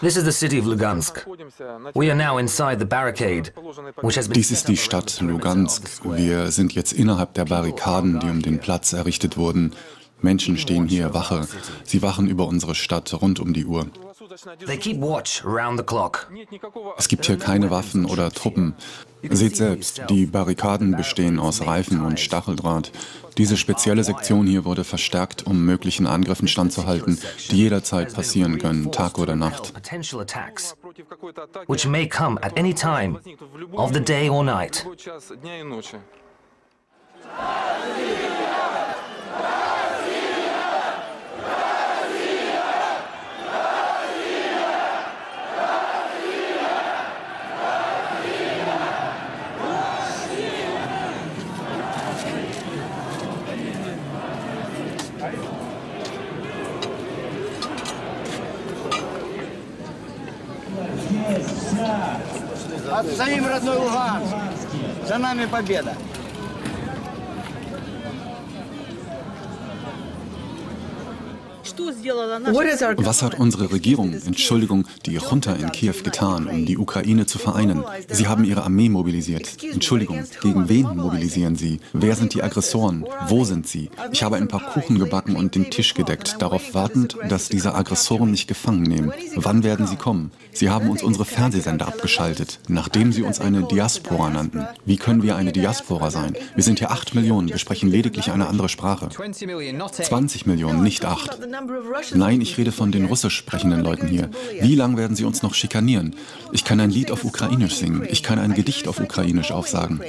This is the city of Lugansk. We are now inside the barricade, which has been Dies ist die Stadt Lugansk. Wir sind jetzt innerhalb der Barrikaden, die um den Platz errichtet wurden. Menschen stehen hier Wache. Sie wachen über unsere Stadt rund um die Uhr. They keep watch around the clock. Es gibt hier keine Waffen oder Truppen. Seht selbst, die Barrikaden bestehen aus Reifen und Stacheldraht. Diese spezielle Sektion hier wurde verstärkt, um möglichen Angriffen standzuhalten, die jederzeit passieren können, Tag oder Nacht. Which may come at any time of the day or night. Ним родной Луганск. За нами победа. Was hat unsere Regierung, Entschuldigung, die Junta in Kiew getan, um die Ukraine zu vereinen? Sie haben ihre Armee mobilisiert. Entschuldigung, gegen wen mobilisieren sie? Wer sind die Aggressoren? Wo sind sie? Ich habe ein paar Kuchen gebacken und den Tisch gedeckt, darauf wartend, dass diese Aggressoren mich gefangen nehmen. Wann werden sie kommen? Sie haben uns unsere Fernsehsender abgeschaltet, nachdem sie uns eine Diaspora nannten. Wie können wir eine Diaspora sein? Wir sind hier 8 Millionen, wir sprechen lediglich eine andere Sprache. 20 Millionen, nicht 8. Nein, ich rede von den russisch sprechenden Leuten hier. Wie lange werden sie uns noch schikanieren? Ich kann ein Lied auf Ukrainisch singen. Ich kann ein Gedicht auf Ukrainisch aufsagen.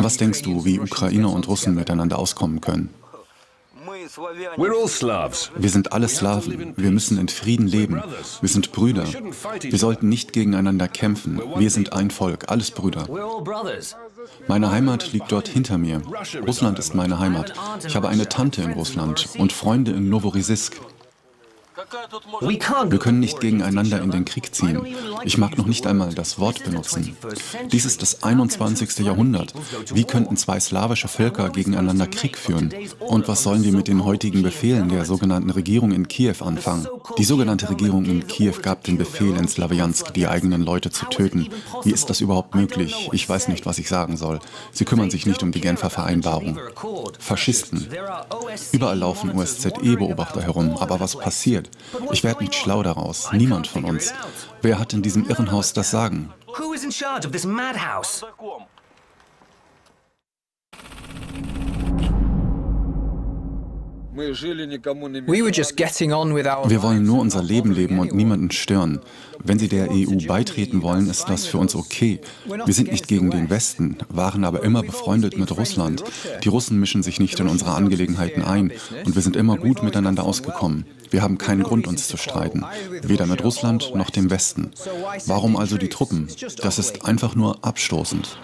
Was denkst du, wie Ukrainer und Russen miteinander auskommen können? Wir sind alle Slawen. Wir müssen in Frieden leben. Wir sind Brüder. Wir sollten nicht gegeneinander kämpfen. Wir sind ein Volk, alles Brüder. Meine Heimat liegt dort hinter mir. Russland ist meine Heimat. Ich habe eine Tante in Russland und Freunde in Novorossiysk. Wir können nicht gegeneinander in den Krieg ziehen. Ich mag noch nicht einmal das Wort benutzen. Dies ist das 21. Jahrhundert. Wie könnten zwei slawische Völker gegeneinander Krieg führen? Und was sollen wir mit den heutigen Befehlen der sogenannten Regierung in Kiew anfangen? Die sogenannte Regierung in Kiew gab den Befehl in Slawiansk, die eigenen Leute zu töten. Wie ist das überhaupt möglich? Ich weiß nicht, was ich sagen soll. Sie kümmern sich nicht um die Genfer Vereinbarung. Faschisten. Überall laufen OSZE-Beobachter herum. Aber was passiert? Ich werde nicht schlau daraus. Niemand von uns. Wer hat in diesem Irrenhaus das Sagen? Who is in charge of this madhouse? Wir wollen nur unser Leben leben und niemanden stören. Wenn Sie der EU beitreten wollen, ist das für uns okay. Wir sind nicht gegen den Westen, waren aber immer befreundet mit Russland. Die Russen mischen sich nicht in unsere Angelegenheiten ein und wir sind immer gut miteinander ausgekommen. Wir haben keinen Grund, uns zu streiten, weder mit Russland noch dem Westen. Warum also die Truppen? Das ist einfach nur abstoßend.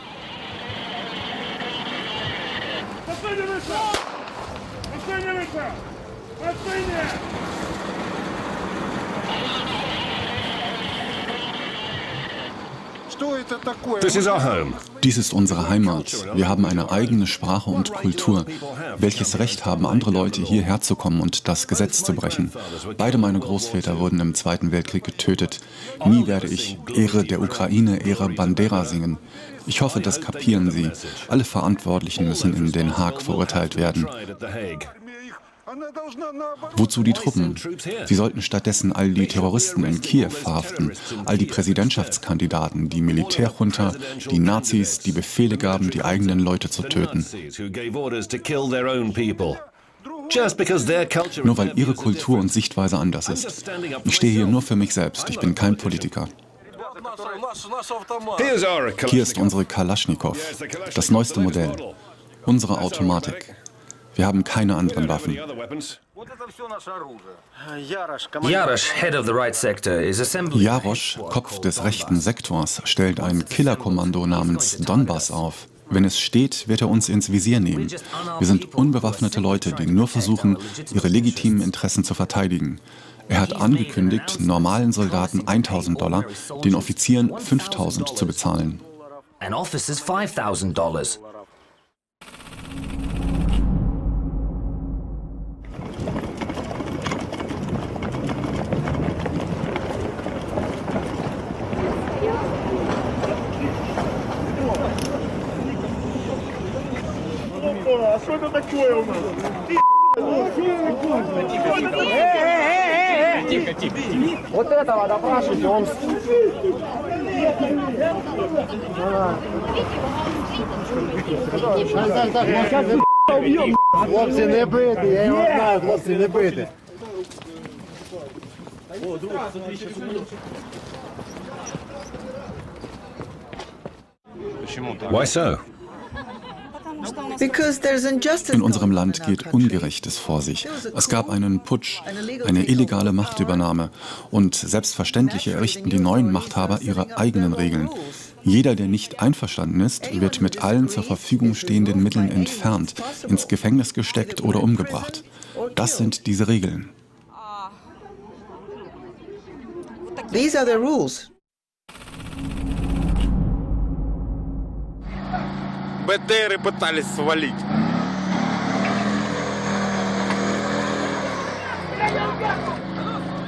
Our home. Dies ist unsere Heimat. Wir haben eine eigene Sprache und Kultur. Welches Recht haben andere Leute, hierher zu kommen und das Gesetz zu brechen? Beide meine Großväter wurden im Zweiten Weltkrieg getötet. Nie werde ich Ehre der Ukraine, Ehre Bandera singen. Ich hoffe, das kapieren Sie. Alle Verantwortlichen müssen in Den Haag verurteilt werden. Tried at The Hague. Wozu die Truppen? Sie sollten stattdessen all die Terroristen in Kiew verhaften, all die Präsidentschaftskandidaten, die Militärjunta, die Nazis, die Befehle gaben, die eigenen Leute zu töten. Nur weil ihre Kultur und Sichtweise anders ist. Ich stehe hier nur für mich selbst, ich bin kein Politiker. Hier ist unsere Kalaschnikow, das neueste Modell, unsere Automatik. Wir haben keine anderen Waffen. Jarosch, Kopf des rechten Sektors, stellt ein Killerkommando namens Donbass auf. Wenn es steht, wird er uns ins Visier nehmen. Wir sind unbewaffnete Leute, die nur versuchen, ihre legitimen Interessen zu verteidigen. Er hat angekündigt, normalen Soldaten 1000 Dollar, den Offizieren 5000 zu bezahlen. and officers $5,000. Что это такое у нас? Тихо, тихо, тихо. Вот этого допрашивайте, он... Хлопці, не бити, я його знаю, хлопці, не бити. Why so? In unserem Land geht Ungerechtes vor sich. Es gab einen Putsch, eine illegale Machtübernahme und selbstverständlich errichten die neuen Machthaber ihre eigenen Regeln. Jeder, der nicht einverstanden ist, wird mit allen zur Verfügung stehenden Mitteln entfernt, ins Gefängnis gesteckt oder umgebracht. Das sind diese Regeln. These are the rules. БТРы пытались свалить.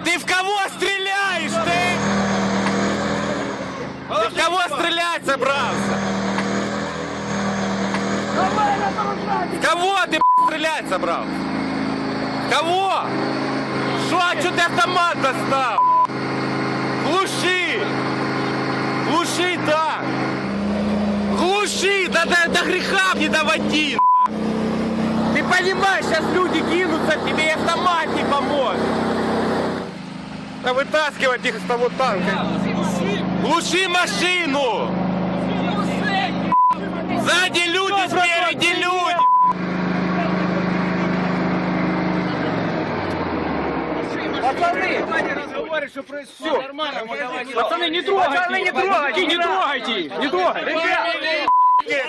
Ты в кого стреляешь, ты? Ты в кого стрелять собрался? В кого ты стрелять собрался? Кого? Что, а что ты автомат достал? Глуши! Глуши так! Глуши! Да до, до греха не доводи! Ты понимаешь, сейчас люди кинутся тебе и автомат не поможет! Да вытаскивать их с того танка! Глуши машину! Сзади люди, спереди люди! Пацаны! Разговаривай, что происходит. Пацаны, не трогайте! Пацаны, не трогайте! Не трогайте! Не трогайте!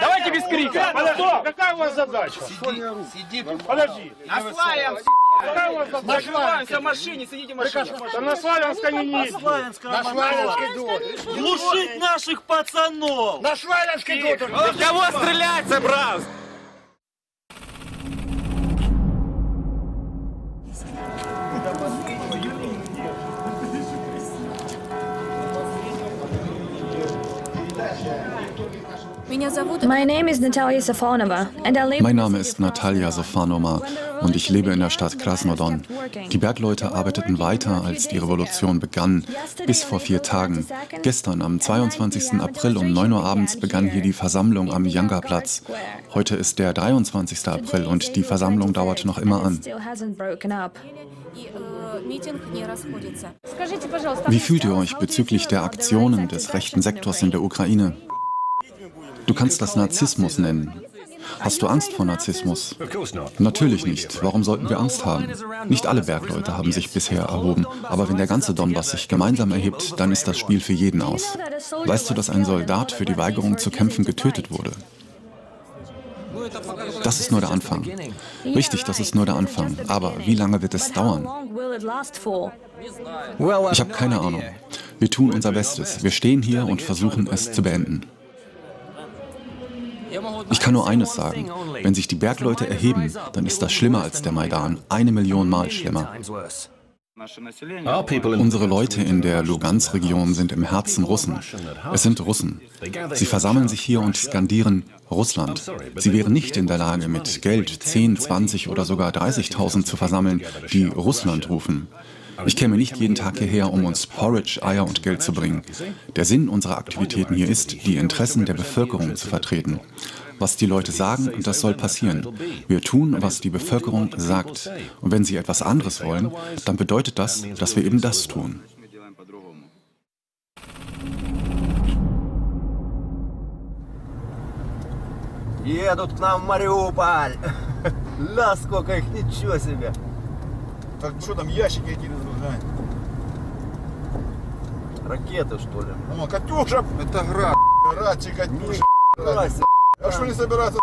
Давайте без крика! Подожди, какая у вас задача? Сиди, Подожди. На Славянск! Какая у вас задача? Закрываемся в машине, сидите в машине. Да на Славянск они не ездят. На Славянській доті. Глушить наших пацанов! На Славянській доті. В кого стрелять собрался? My name is Natalia Safonova and I live Mein Name ist Natalia Sofanoma und ich lebe in der Stadt Krasnodon. Die Bergleute arbeiteten weiter, als die Revolution begann, bis vor vier Tagen. Gestern, am 22. April um 9 Uhr abends, begann hier die Versammlung am Yanga-Platz. Heute ist der 23. April und die Versammlung dauert noch immer an. Wie fühlt ihr euch bezüglich der Aktionen des rechten Sektors in der Ukraine? Du kannst das Narzissmus nennen. Hast du Angst vor Narzissmus? Natürlich nicht. Warum sollten wir Angst haben? Nicht alle Bergleute haben sich bisher erhoben, aber wenn der ganze Donbass sich gemeinsam erhebt, dann ist das Spiel für jeden aus. Weißt du, dass ein Soldat für die Weigerung zu kämpfen getötet wurde? Das ist nur der Anfang. Richtig, das ist nur der Anfang. Aber wie lange wird es dauern? Ich habe keine Ahnung. Wir tun unser Bestes. Wir stehen hier und versuchen es zu beenden. Ich kann nur eines sagen. Wenn sich die Bergleute erheben, dann ist das schlimmer als der Maidan. Eine Million Mal schlimmer. Unsere Leute in der Lugansk-Region sind im Herzen Russen. Es sind Russen. Sie versammeln sich hier und skandieren Russland. Sie wären nicht in der Lage, mit Geld 10, 20 oder sogar 30.000 zu versammeln, die Russland rufen. Ich käme nicht jeden Tag hierher, um uns Porridge, Eier und Geld zu bringen. Der Sinn unserer Aktivitäten hier ist, die Interessen der Bevölkerung zu vertreten. Was die Leute sagen, das soll passieren. Wir tun, was die Bevölkerung sagt. Und wenn sie etwas anderes wollen, dann bedeutet das, dass wir eben das tun. Едут к нам в Мариуполь. Ля, сколько их, ничего себе. Так что там, ящики эти разгружают? Ракеты, что ли? О, Катюша! Это град, град, Катюша. Здрасте. А что не собираются?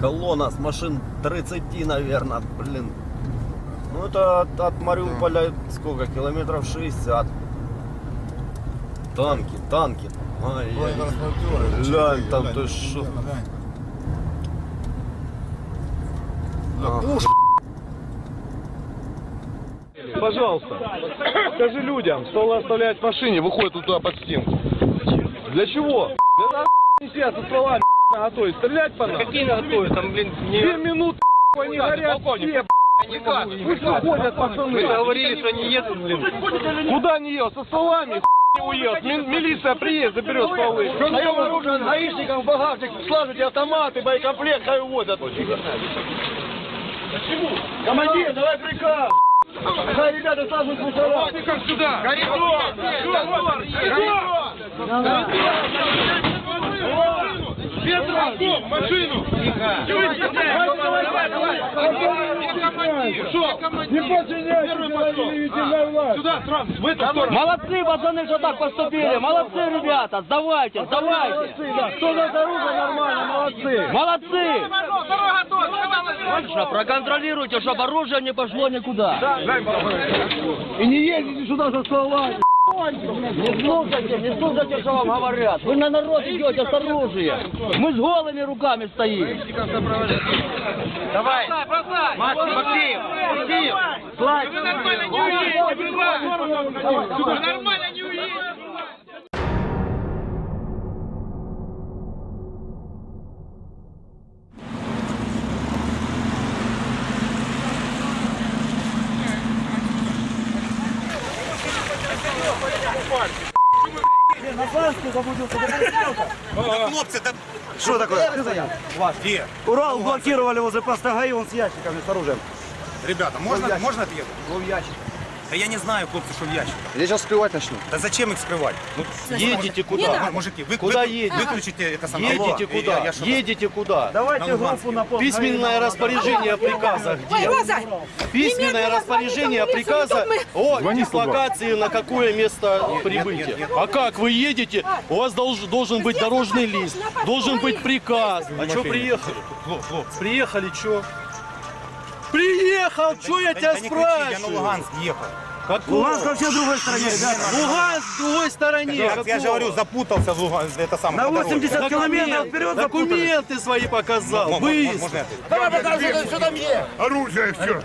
Колонна с машин 30, наверное, блин. Ну это от, от Мариуполя сколько? Километров 60. Танки, танки. Ой, яй. транспортеры. Глянь, там Глянь, ты глянь, шо? глянь, глянь. А. Пуш, Пожалуйста, скажи людям, что оставлять в машине, выходит туда под стенку. Для чего? Да Все со словами на готове. Стрелять по нам? Какие на готове? Там, блин, не... Две минуты, они горят все, Пусть уходят пацаны. Вы говорили, что они едут, блин. Куда не едут? Со стволами не уедут. Ми- Милиция приедет, заберет стволы. Даем оружие гаишникам в багажник, слажите автоматы, боекомплект, хай Почему? Командир, давай приказ! Да, ребята, сразу с мусора! сюда! Коридор! Коридор! Коридор! Без машину! Тихо! Давай, давай, давай! Не подчиняйтесь, Сюда, сразу, в эту сторону. Молодцы, пацаны, что так поступили. Молодцы, ребята, сдавайте, сдавайте. Кто за оружие нормально, молодцы. Молодцы. Точно, проконтролируйте, чтобы оружие не пошло никуда. И не ездите сюда со стволами. Не слушайте, не слушайте, что вам говорят. Вы на народ идете с оружием. Мы с голыми руками стоим. Давай. Максим, Максим. Максим. Слайд. Вы нормально не уедете. Вы нормально Что такое? Где? Урал блокировали возле поста ГАИ, он с ящиками, с оружием. Ребята, можно, можно отъехать? Ну, в ящик. Да я не знаю, хлопцы, что в ящиках. Я сейчас скрывать начну. Да зачем их скрывать? Ну, Едете куда? М- Мужики, вы, Куда вы- едете? выключите это самое. Едете Алло, куда? я- я что-то- Едете куда? На Давайте Луганск. группу на пост Письменное распоряжение о приказах где? Письменное распоряжение приказа о дислокации на какое место прибытия. А как вы едете? У вас долж- должен быть дорожный лист, должен быть приказ. А что приехали? Приехали, что? Приехал, что я тебя кричи, Я на спрашиваю? Луганск ехал. Какой? Луганск вообще в другой стороне, ребята. Луганск в другой стороне. Я, я же Какого? говорю, запутался в Луганск, это самое. На по дороге. 80 километров вперед Документы свои показал. Быстро. Давай показывай, что там есть. Оружие, все.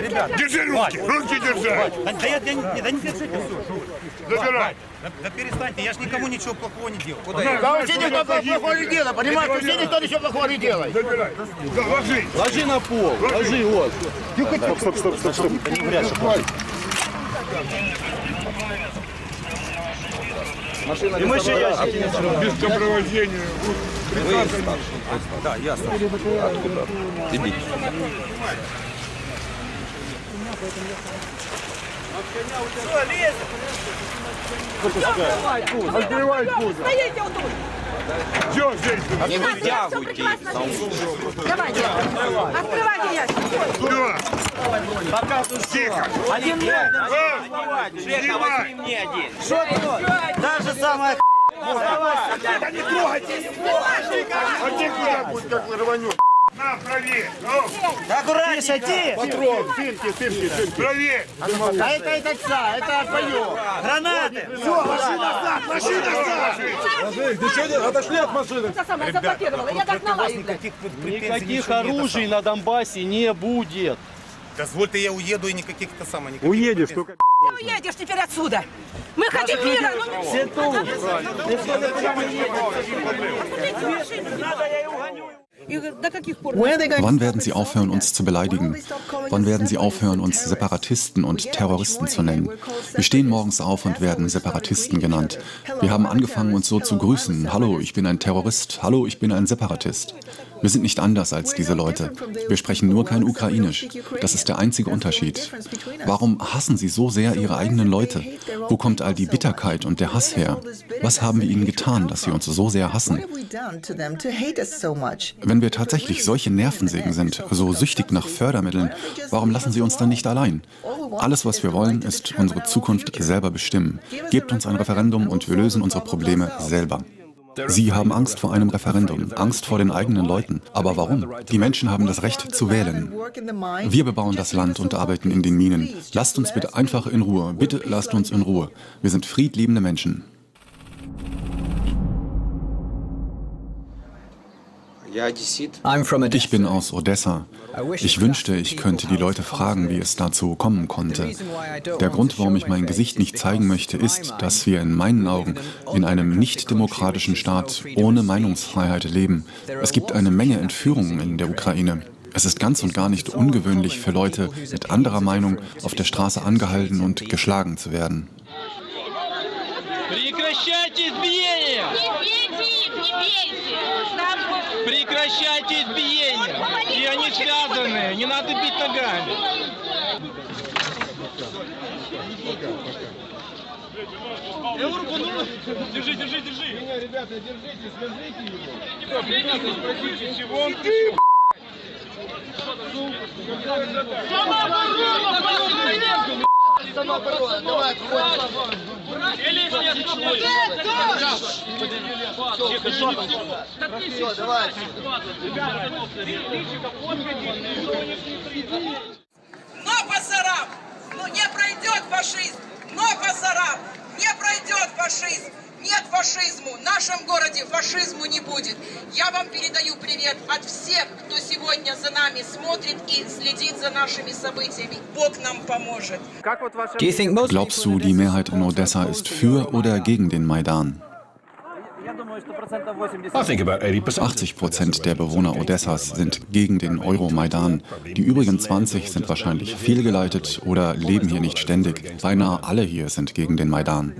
Ребята, Держи руки, руки держи. да, я, не- да не держите все. Забирай. Да, да перестаньте, я же никому ничего плохого не делал. Куда Да, я? да, вообще никто плохого не делает, понимаешь? Вообще никто ничего плохого не делает. Забирай. Да, ложись. Ложи на пол, ложи, вот. Стоп, стоп, стоп, стоп, стоп. Машина И мы еще Без сопровождения. Прекрасно. Да, ясно. Иди. Все, лезет. Отпускай. Отбивай кузов. Стоите вот тут. Че здесь? Не вытягивайте их. Давай, давай. Открывайте ящик. Показывай. Тихо. Один мне. Снимай. мне один. Что ты? Даже самая Давай, не трогайте! Не трогайте! А где куда будет, как рванет? На, проверь. Ну. Аккуратнее, ти. Патрон, финки, финки, финки. Проверь. А это, это вся, это отпоем. Гранаты. Все, ложи назад, ложи назад. Ты что, отошли от машины? Это самое заблокировала. Я догнала их. Никаких оружий на Донбассе не будет. Дозвольте, я уеду и никаких то самое. никаких Уедешь, претензий. Ты уедешь теперь отсюда. Мы хотим мира. ну, Все тут. Надо я и угоню. Wann werden Sie aufhören, uns zu beleidigen? Wann werden Sie aufhören, uns Separatisten und Terroristen zu nennen? Wir stehen morgens auf und werden Separatisten genannt. Wir haben angefangen, uns so zu grüßen. Hallo, ich bin ein Terrorist. Hallo, ich bin ein Separatist. Wir sind nicht anders als diese Leute. Wir sprechen nur kein Ukrainisch. Das ist der einzige Unterschied. Warum hassen sie so sehr ihre eigenen Leute? Wo kommt all die Bitterkeit und der Hass her? Was haben wir ihnen getan, dass sie uns so sehr hassen? Wenn wir tatsächlich solche Nervensägen sind, so süchtig nach Fördermitteln, warum lassen sie uns dann nicht allein? Alles, was wir wollen, ist unsere Zukunft selber bestimmen. Gebt uns ein Referendum und wir lösen unsere Probleme selber. Sie haben Angst vor einem Referendum, Angst vor den eigenen Leuten. Aber warum? Die Menschen haben das Recht zu wählen. Wir bebauen das Land und arbeiten in den Minen. Lasst uns bitte einfach in Ruhe. Bitte lasst uns in Ruhe. Wir sind friedliebende Menschen. Ich bin aus Odessa. Ich wünschte, ich könnte die Leute fragen, wie es dazu kommen konnte. Der Grund, warum ich mein Gesicht nicht zeigen möchte, ist, dass wir in meinen Augen in einem nicht-demokratischen Staat ohne Meinungsfreiheit leben. Es gibt eine Menge Entführungen in der Ukraine. Es ist ganz und gar nicht ungewöhnlich für Leute mit anderer Meinung auf der Straße angehalten und geschlagen zu werden. Прекращайте избиение! Прекращайте избиение! И они связаны, не надо бить ногами. Держи, держи, держи. Ребята, держите, свяжите его. Ребята, спросите, чего он ты, Самооборона, давай, Все, давай. Но пасарам! Ну не пройдет фашизм! Но пасарам! Не пройдет фашизм! Нет фашизму! В нашем городе фашизму не будет! Я вам передаю привет от всех, кто сегодня за нами смотрит и следит за нашими событиями. Бог нам поможет! Glaubst du, die Mehrheit in Odessa ist für oder gegen den Maidan? 80 Prozent der Bewohner Odessas sind gegen den Euromaidan. Die übrigen 20 sind wahrscheinlich fehlgeleitet oder leben hier nicht ständig. Beinahe alle hier sind gegen den Maidan.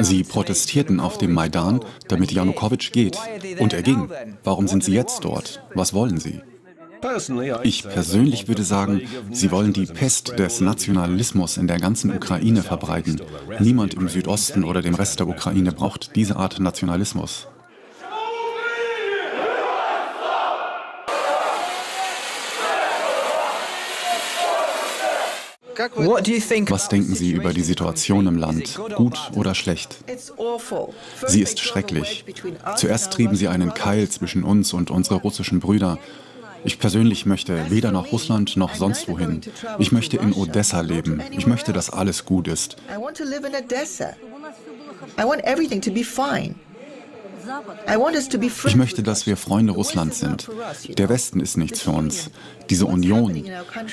Sie protestierten auf dem Maidan, damit Janukowitsch geht. Und er ging. Warum sind sie jetzt dort? Was wollen sie? Ich persönlich würde sagen, sie wollen die Pest des Nationalismus in der ganzen Ukraine verbreiten. Niemand im Südosten oder dem Rest der Ukraine braucht diese Art Nationalismus. Was denken Sie über die Situation im Land? Gut oder schlecht? Sie ist schrecklich. Zuerst trieben sie einen Keil zwischen uns und unsere russischen Brüder. Ich persönlich möchte weder nach Russland noch sonst wohin. Ich möchte in Odessa leben. Ich möchte, dass alles gut ist. Ich möchte, dass wir Freunde Russlands sind. Der Westen ist nichts für uns. Diese Union,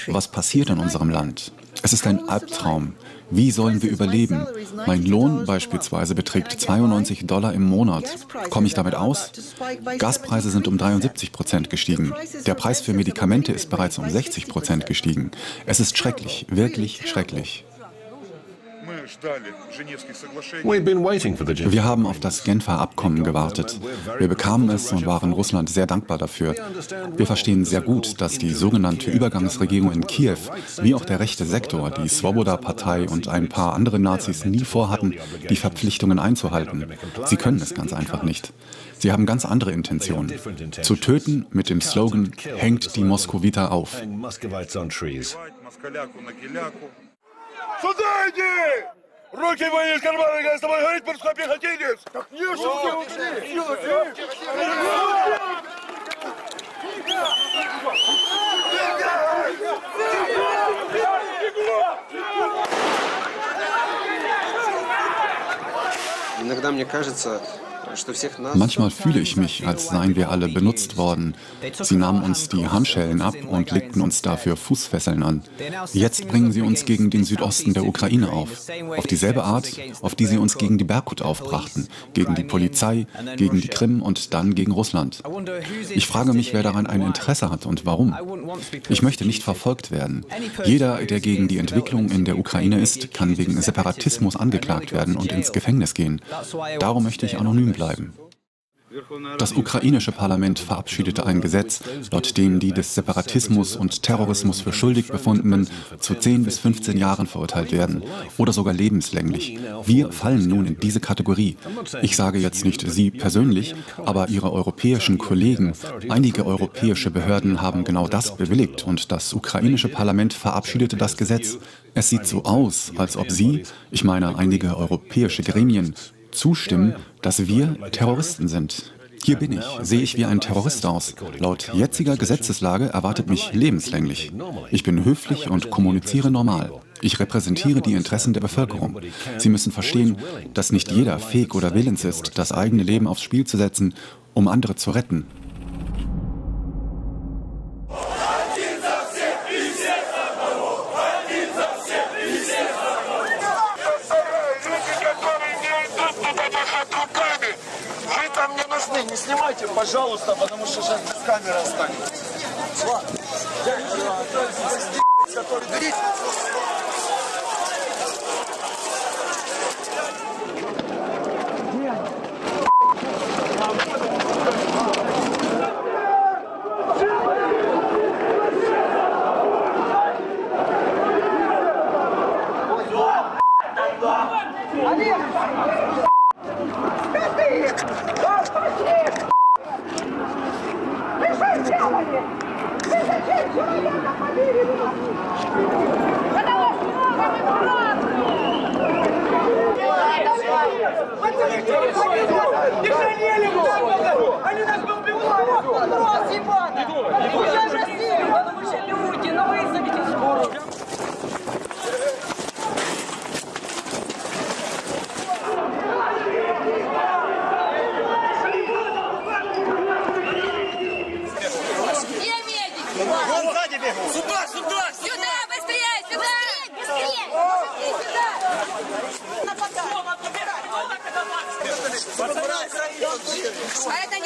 was passiert in unserem Land? Es ist ein Albtraum. Wie sollen wir überleben? Mein Lohn beispielsweise beträgt 92 Dollar im Monat. Komme ich damit aus? Gaspreise sind um 73 Prozent gestiegen. Der Preis für Medikamente ist bereits um 60 Prozent gestiegen. Es ist schrecklich, wirklich schrecklich. Wir haben auf das Genfer Abkommen gewartet. Wir bekamen es und waren Russland sehr dankbar dafür. Wir verstehen sehr gut, dass die sogenannte Übergangsregierung in Kiew, wie auch der rechte Sektor, die Svoboda-Partei und ein paar andere Nazis nie vorhatten, die Verpflichtungen einzuhalten. Sie können es ganz einfach nicht. Sie haben ganz andere Intentionen. Zu töten mit dem Slogan Hängt die Moskowiter auf. Сюда иди! Руки мои из кармана, я с тобой говорить морской пехотинец! Так не Иногда мне кажется, Manchmal fühle ich mich, als seien wir alle benutzt worden. Sie nahmen uns die Handschellen ab und legten uns dafür Fußfesseln an. Jetzt bringen sie uns gegen den Südosten der Ukraine auf. Auf dieselbe Art, auf die sie uns gegen die Berkut aufbrachten. Gegen die Polizei, gegen die Krim und dann gegen Russland. Ich frage mich, wer daran ein Interesse hat und warum. Ich möchte nicht verfolgt werden. Jeder, der gegen die Entwicklung in der Ukraine ist, kann wegen Separatismus angeklagt werden und ins Gefängnis gehen. Darum möchte ich anonym bleiben bleiben. Das ukrainische Parlament verabschiedete ein Gesetz, laut dem die des Separatismus und Terrorismus für schuldig befundenen zu 10 bis 15 Jahren verurteilt werden oder sogar lebenslänglich. Wir fallen nun in diese Kategorie. Ich sage jetzt nicht Sie persönlich, aber Ihre europäischen Kollegen, einige europäische Behörden haben genau das bewilligt und das ukrainische Parlament verabschiedete das Gesetz. Es sieht so aus, als ob Sie, ich meine einige europäische Gremien, zustimmen, dass wir Terroristen sind. Hier bin ich, sehe ich wie ein Terrorist aus. Laut jetziger Gesetzeslage erwartet mich lebenslänglich. Ich bin höflich und kommuniziere normal. Ich repräsentiere die Interessen der Bevölkerung. Sie müssen verstehen, dass nicht jeder fähig oder willens ist, das eigene Leben aufs Spiel zu setzen, um andere zu retten. Снимайте, пожалуйста, потому что сейчас без камеры останется. Ладно. Который... Они Párate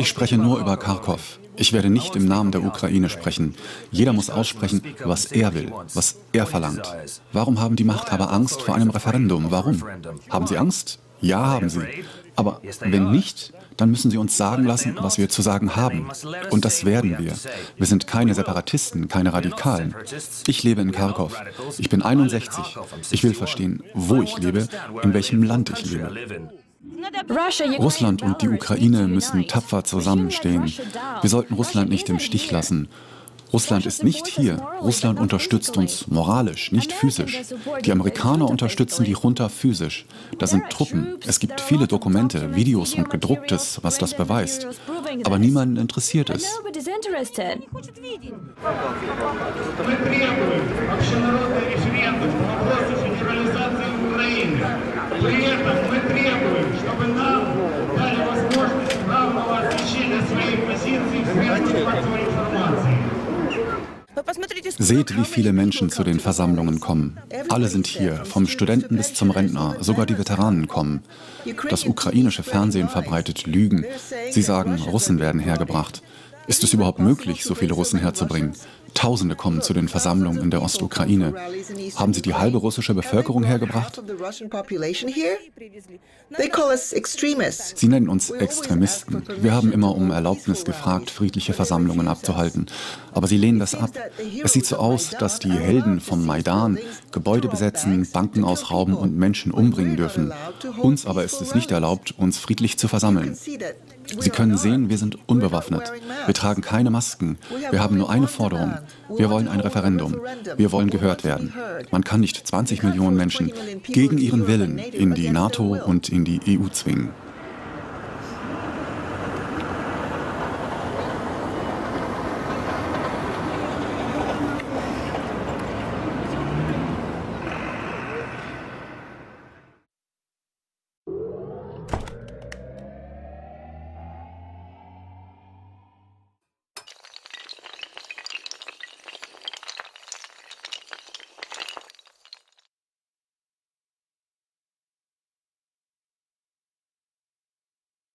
Ich spreche nur über Kharkov. Ich werde nicht im Namen der Ukraine sprechen. Jeder muss aussprechen, was er will, was er verlangt. Warum haben die Machthaber Angst vor einem Referendum? Warum? Haben sie Angst? Ja, haben sie. Aber wenn nicht, dann müssen sie uns sagen lassen, was wir zu sagen haben. Und das werden wir. Wir sind keine Separatisten, keine Radikalen. Ich lebe in Kharkov. Ich bin 61. Ich will verstehen, wo ich lebe, in welchem Land ich lebe. Russland und die Ukraine müssen tapfer zusammenstehen. Wir sollten Russland nicht im Stich lassen. Russland ist nicht hier. Russland unterstützt uns moralisch, nicht physisch. Die Amerikaner unterstützen die Junta physisch. Da sind Truppen. Es gibt viele Dokumente, Videos und gedrucktes, was das beweist. Aber niemanden interessiert es. Мы требуем общенародный референдум по вопросу федерализации Украины. При этом мы требуем, чтобы нам дали возможность равного освещения своей позиции в средствах массовой информации. Seht, wie viele Menschen zu den Versammlungen kommen. Alle sind hier, vom Studenten bis zum Rentner, sogar die Veteranen kommen. Das ukrainische Fernsehen verbreitet Lügen. Sie sagen, Russen werden hergebracht. Ist es überhaupt möglich, so viele Russen herzubringen? Tausende kommen zu den Versammlungen in der Ostukraine. Haben sie die halbe russische Bevölkerung hergebracht? Sie nennen uns Extremisten. Wir haben immer um Erlaubnis gefragt, friedliche Versammlungen abzuhalten. Aber sie lehnen das ab. Es sieht so aus, dass die Helden vom Maidan Gebäude besetzen, Banken ausrauben und Menschen umbringen dürfen. Uns aber ist es nicht erlaubt, uns friedlich zu versammeln. Sie können sehen, wir sind unbewaffnet. Wir tragen keine Masken. Wir haben nur eine Forderung. Wir wollen ein Referendum. Wir wollen gehört werden. Man kann nicht 20 Millionen Menschen gegen ihren Willen in die NATO und in die EU zwingen.